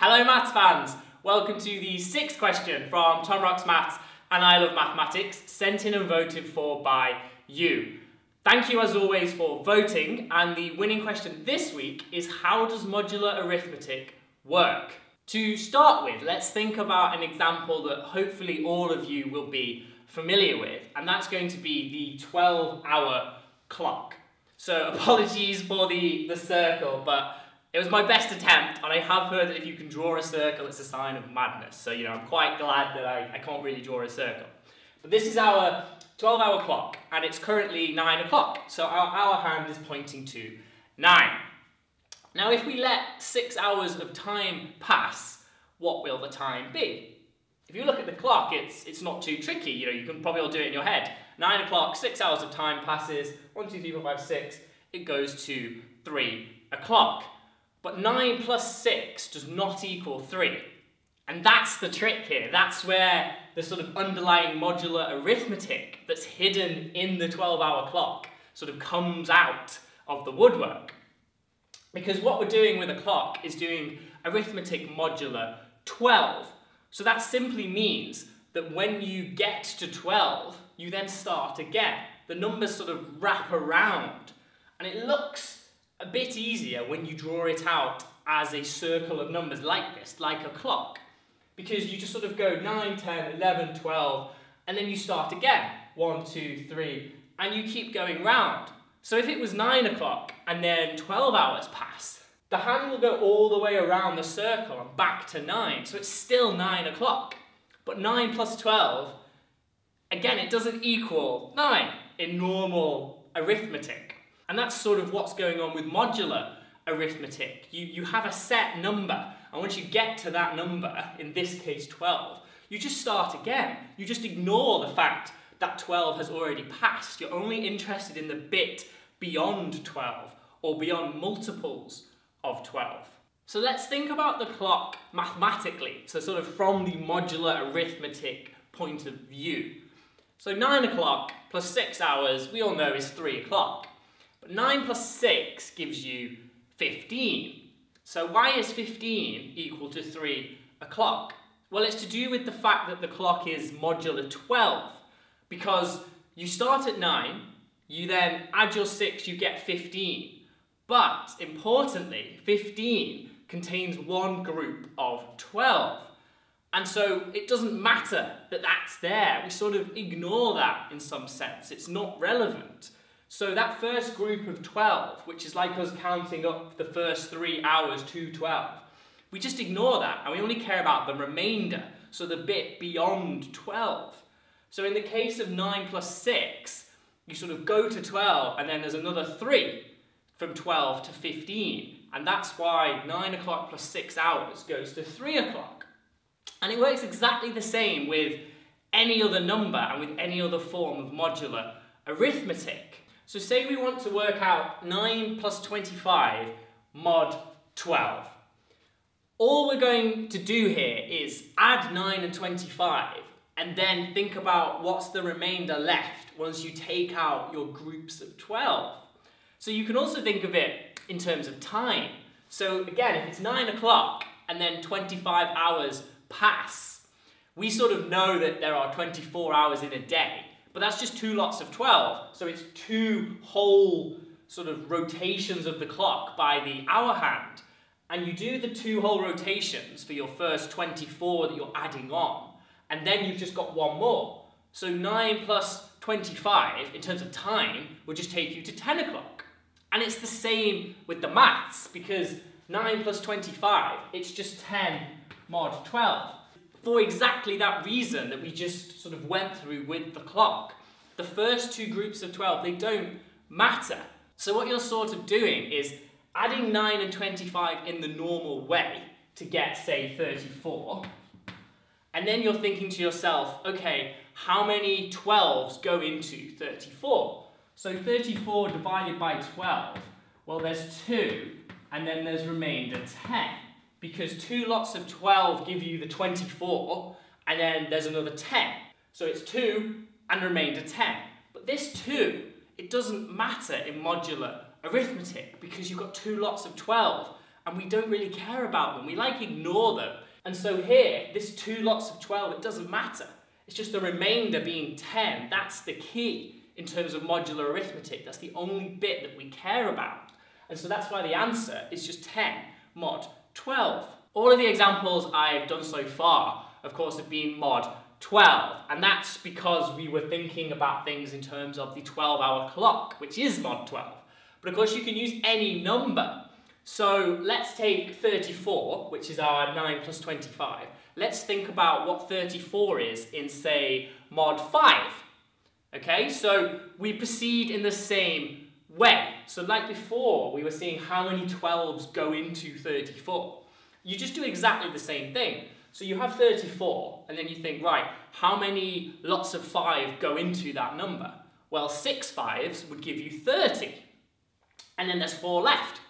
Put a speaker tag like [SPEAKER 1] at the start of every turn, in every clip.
[SPEAKER 1] Hello maths fans! Welcome to the sixth question from Tom Rocks Maths and I Love Mathematics, sent in and voted for by you. Thank you as always for voting and the winning question this week is how does modular arithmetic work? To start with, let's think about an example that hopefully all of you will be familiar with and that's going to be the 12 hour clock. So apologies for the, the circle but it was my best attempt, and I have heard that if you can draw a circle, it's a sign of madness. So, you know, I'm quite glad that I, I can't really draw a circle. But this is our 12 hour clock, and it's currently 9 o'clock. So our hour hand is pointing to 9. Now, if we let 6 hours of time pass, what will the time be? If you look at the clock, it's, it's not too tricky. You know, you can probably all do it in your head. 9 o'clock, 6 hours of time passes, 1, 2, 3, 4, 5, 6, it goes to 3 o'clock. But 9 plus 6 does not equal 3. And that's the trick here. That's where the sort of underlying modular arithmetic that's hidden in the 12 hour clock sort of comes out of the woodwork. Because what we're doing with a clock is doing arithmetic modular 12. So that simply means that when you get to 12, you then start again. The numbers sort of wrap around. And it looks a bit easier when you draw it out as a circle of numbers like this, like a clock. Because you just sort of go 9, 10, 11, 12, and then you start again. 1, 2, 3, and you keep going round. So if it was 9 o'clock and then 12 hours pass, the hand will go all the way around the circle and back to 9. So it's still 9 o'clock. But 9 plus 12, again, it doesn't equal 9 in normal arithmetic. And that's sort of what's going on with modular arithmetic. You, you have a set number, and once you get to that number, in this case 12, you just start again. You just ignore the fact that 12 has already passed. You're only interested in the bit beyond 12, or beyond multiples of 12. So let's think about the clock mathematically, so sort of from the modular arithmetic point of view. So 9 o'clock plus 6 hours, we all know is 3 o'clock. But 9 plus 6 gives you 15. So why is 15 equal to 3 o'clock? Well, it's to do with the fact that the clock is modular 12. Because you start at 9, you then add your 6, you get 15. But, importantly, 15 contains one group of 12. And so it doesn't matter that that's there. We sort of ignore that in some sense. It's not relevant. So that first group of 12, which is like us counting up the first three hours to 12, we just ignore that and we only care about the remainder, so the bit beyond 12. So in the case of 9 plus 6, you sort of go to 12 and then there's another 3 from 12 to 15. And that's why 9 o'clock plus 6 hours goes to 3 o'clock. And it works exactly the same with any other number and with any other form of modular arithmetic. So say we want to work out 9 plus 25 mod 12. All we're going to do here is add 9 and 25 and then think about what's the remainder left once you take out your groups of 12. So you can also think of it in terms of time. So again, if it's 9 o'clock and then 25 hours pass, we sort of know that there are 24 hours in a day. But that's just two lots of 12. So it's two whole sort of rotations of the clock by the hour hand. And you do the two whole rotations for your first 24 that you're adding on. And then you've just got one more. So 9 plus 25, in terms of time, would just take you to 10 o'clock. And it's the same with the maths, because 9 plus 25, it's just 10 mod 12 for exactly that reason that we just sort of went through with the clock. The first two groups of 12, they don't matter. So what you're sort of doing is adding 9 and 25 in the normal way to get, say, 34. And then you're thinking to yourself, okay, how many 12s go into 34? So 34 divided by 12, well, there's 2, and then there's remainder 10 because two lots of 12 give you the 24, and then there's another 10. So it's 2 and remainder 10. But this 2, it doesn't matter in modular arithmetic because you've got two lots of 12. and we don't really care about them. We like ignore them. And so here, this two lots of 12, it doesn't matter. It's just the remainder being 10. That's the key in terms of modular arithmetic. That's the only bit that we care about. And so that's why the answer is just 10 mod 12. All of the examples I've done so far, of course, have been mod 12. And that's because we were thinking about things in terms of the 12 hour clock, which is mod 12. But of course, you can use any number. So let's take 34, which is our 9 plus 25. Let's think about what 34 is in, say, mod 5. Okay, so we proceed in the same way. So like before, we were seeing how many 12s go into 34. You just do exactly the same thing. So you have 34, and then you think, right, how many lots of 5 go into that number? Well, 6 fives would give you 30. And then there's 4 left.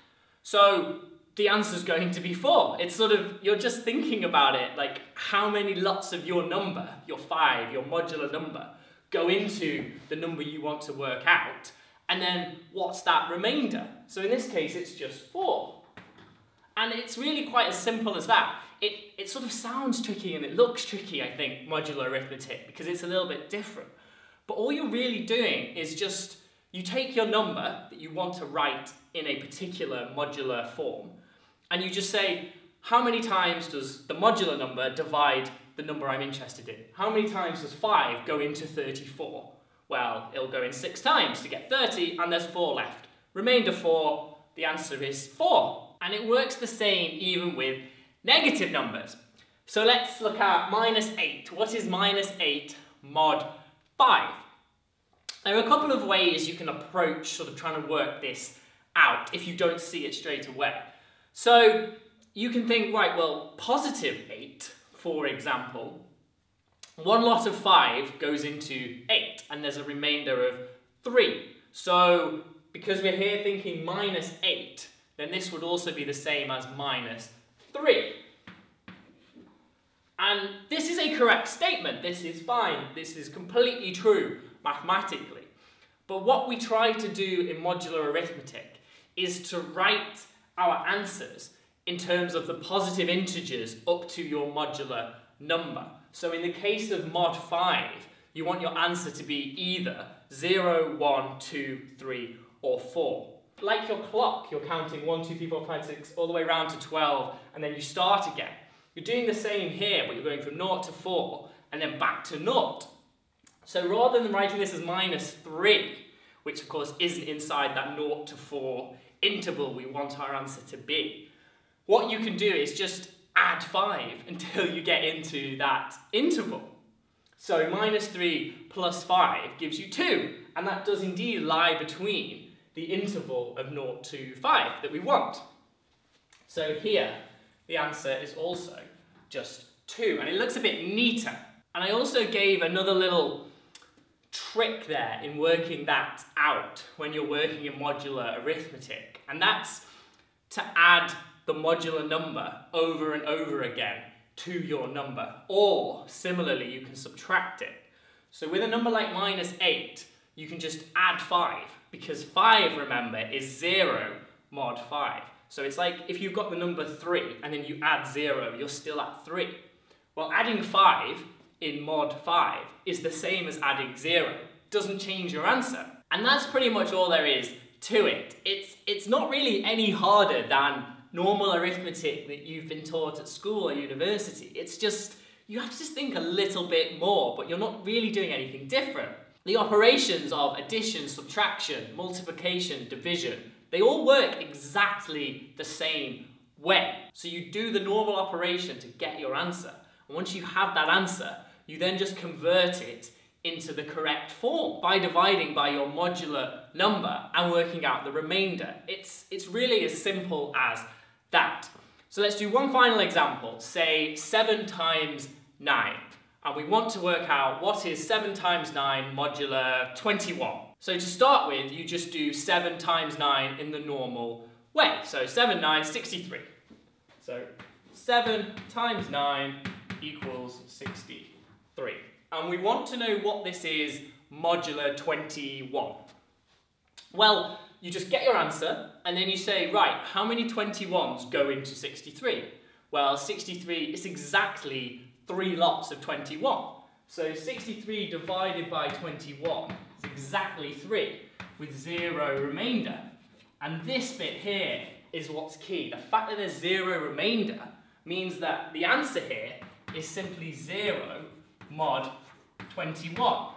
[SPEAKER 1] So the answer is going to be 4. It's sort of, you're just thinking about it, like how many lots of your number, your 5, your modular number, go into the number you want to work out, and then what's that remainder? So in this case, it's just 4. And it's really quite as simple as that. It, it sort of sounds tricky and it looks tricky, I think, modular arithmetic, because it's a little bit different. But all you're really doing is just, you take your number that you want to write in a particular modular form, and you just say, how many times does the modular number divide the number I'm interested in? How many times does 5 go into 34? Well, it'll go in 6 times to get 30, and there's 4 left. Remainder 4, the answer is 4. And it works the same even with negative numbers. So let's look at minus 8. What is minus 8 mod 5? There are a couple of ways you can approach sort of trying to work this out if you don't see it straight away. So you can think, right, well, positive 8, for example, one lot of 5 goes into 8, and there's a remainder of 3. So because we're here thinking minus 8, then this would also be the same as minus 3. And this is a correct statement. This is fine. This is completely true mathematically. But what we try to do in modular arithmetic is to write our answers in terms of the positive integers up to your modular number. So in the case of mod 5, you want your answer to be either 0, 1, 2, 3, or 4 like your clock, you're counting 1, 2, 3, 4, 5, 6, all the way around to 12, and then you start again. You're doing the same here, but you're going from 0 to 4, and then back to 0. So rather than writing this as minus 3, which of course isn't inside that 0 to 4 interval we want our answer to be, what you can do is just add 5 until you get into that interval. So minus 3 plus 5 gives you 2, and that does indeed lie between the interval of 0 to 5 that we want. So here, the answer is also just 2, and it looks a bit neater. And I also gave another little trick there in working that out when you're working in modular arithmetic, and that's to add the modular number over and over again to your number, or similarly, you can subtract it. So with a number like minus 8, you can just add 5 because 5, remember, is 0 mod 5. So it's like if you've got the number 3 and then you add 0, you're still at 3. Well, adding 5 in mod 5 is the same as adding 0. Doesn't change your answer. And that's pretty much all there is to it. It's, it's not really any harder than normal arithmetic that you've been taught at school or university. It's just, you have to just think a little bit more, but you're not really doing anything different. The operations of addition, subtraction, multiplication, division, they all work exactly the same way. So you do the normal operation to get your answer. And once you have that answer, you then just convert it into the correct form by dividing by your modular number and working out the remainder. It's, it's really as simple as that. So let's do one final example, say 7 times 9 and we want to work out what is 7 times 9 modular 21. So to start with, you just do 7 times 9 in the normal way. So 7, 9, 63. So 7 times 9 equals 63. And we want to know what this is modular 21. Well, you just get your answer and then you say, right, how many 21s go into 63? Well, 63 is exactly three lots of 21. So 63 divided by 21 is exactly 3 with zero remainder. And this bit here is what's key. The fact that there's zero remainder means that the answer here is simply 0 mod 21.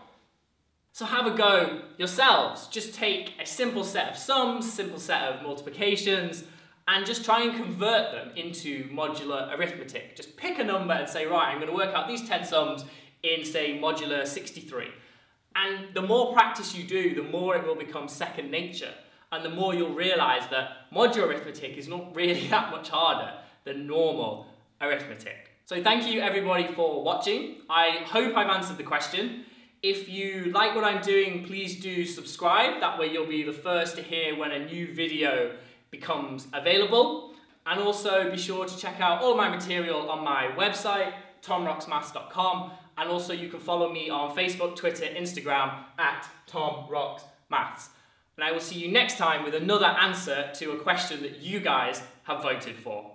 [SPEAKER 1] So have a go yourselves. Just take a simple set of sums, simple set of multiplications, and just try and convert them into modular arithmetic. Just pick a number and say, right, I'm going to work out these 10 sums in, say, modular 63. And the more practice you do, the more it will become second nature. And the more you'll realise that modular arithmetic is not really that much harder than normal arithmetic. So thank you everybody for watching. I hope I've answered the question. If you like what I'm doing, please do subscribe. That way you'll be the first to hear when a new video becomes available. And also be sure to check out all my material on my website, tomrocksmaths.com. And also you can follow me on Facebook, Twitter, Instagram at tomrocksmaths. And I will see you next time with another answer to a question that you guys have voted for.